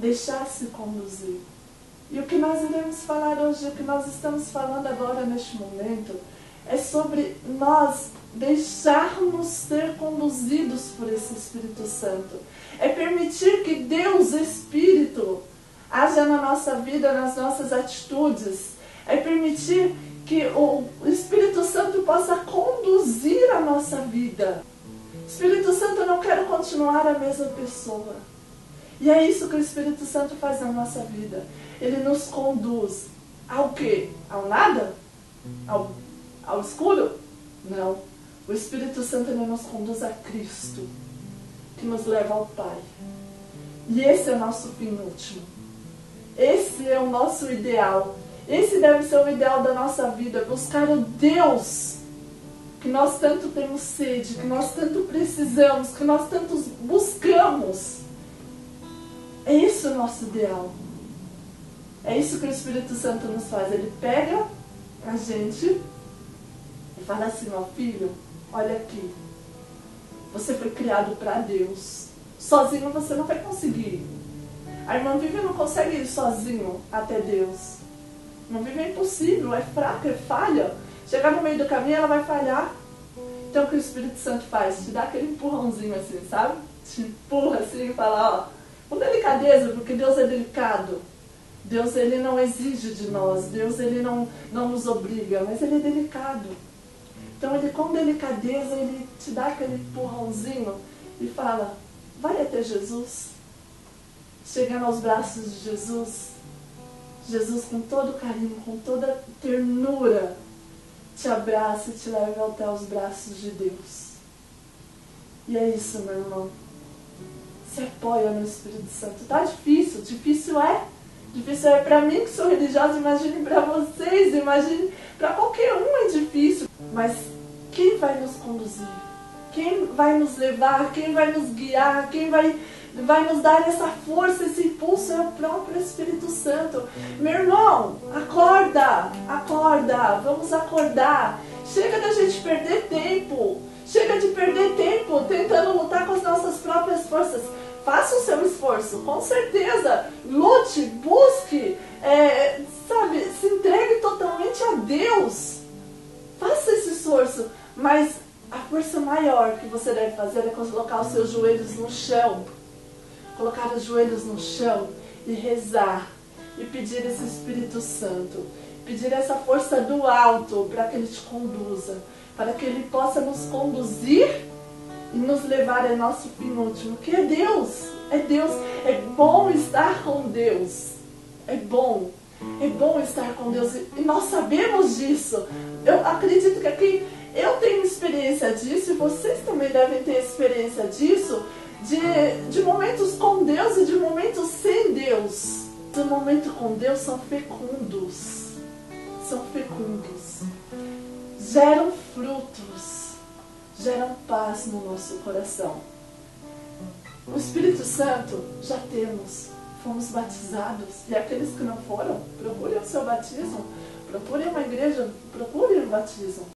deixar-se conduzir. E o que nós iremos falar hoje, o que nós estamos falando agora neste momento, é sobre nós deixarmos ser conduzidos por esse Espírito Santo. É permitir que Deus, Espírito, haja na nossa vida, nas nossas atitudes. É permitir que o Espírito Santo possa conduzir a nossa vida. Espírito Santo, eu não quero continuar a mesma pessoa. E é isso que o Espírito Santo faz na nossa vida. Ele nos conduz ao quê? Ao nada? Ao, ao escuro? Não. O Espírito Santo ele nos conduz a Cristo, que nos leva ao Pai. E esse é o nosso fim último. Esse é o nosso ideal. Esse deve ser o ideal da nossa vida. Buscar o Deus que nós tanto temos sede, que nós tanto precisamos, que nós tanto buscamos. É isso o nosso ideal. É isso que o Espírito Santo nos faz. Ele pega a gente e fala assim, ó filho, olha aqui. Você foi criado para Deus. Sozinho você não vai conseguir. A irmã Vivian não consegue ir sozinho até Deus. Irmã Vivian é impossível, é fraca, é falha. Chegar no meio do caminho ela vai falhar. Então o que o Espírito Santo faz? Te dá aquele empurrãozinho assim, sabe? Te empurra assim e fala, ó, com delicadeza, porque Deus é delicado. Deus ele não exige de nós, Deus ele não, não nos obriga, mas ele é delicado. Então ele com delicadeza ele te dá aquele empurrãozinho e fala, vai até Jesus. Chega aos braços de Jesus. Jesus com todo carinho, com toda ternura, te abraça e te leva até os braços de Deus. E é isso, meu irmão se apoia no Espírito Santo. Tá difícil, difícil é. Difícil é para mim que sou religiosa, imagine para vocês, imagine para qualquer um é difícil. Mas quem vai nos conduzir? Quem vai nos levar? Quem vai nos guiar? Quem vai, vai nos dar essa força, esse impulso? É o próprio Espírito Santo. Meu irmão, acorda, acorda, vamos acordar. Chega da gente Faça o seu esforço, com certeza. Lute, busque, é, sabe, se entregue totalmente a Deus. Faça esse esforço, mas a força maior que você deve fazer é colocar os seus joelhos no chão. Colocar os joelhos no chão e rezar. E pedir esse Espírito Santo. Pedir essa força do alto para que Ele te conduza. Para que Ele possa nos conduzir e nos levar ao nosso fim último, que é Deus. É Deus. É bom estar com Deus. É bom. É bom estar com Deus. E nós sabemos disso. Eu acredito que aqui eu tenho experiência disso e vocês também devem ter experiência disso. De, de momentos com Deus e de momentos sem Deus. Os momentos com Deus são fecundos. São fecundos. Geram frutos geram paz no nosso coração. O Espírito Santo já temos, fomos batizados. E aqueles que não foram, procurem o seu batismo, procurem uma igreja, procurem o batismo.